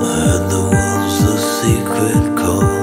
I heard there a secret call.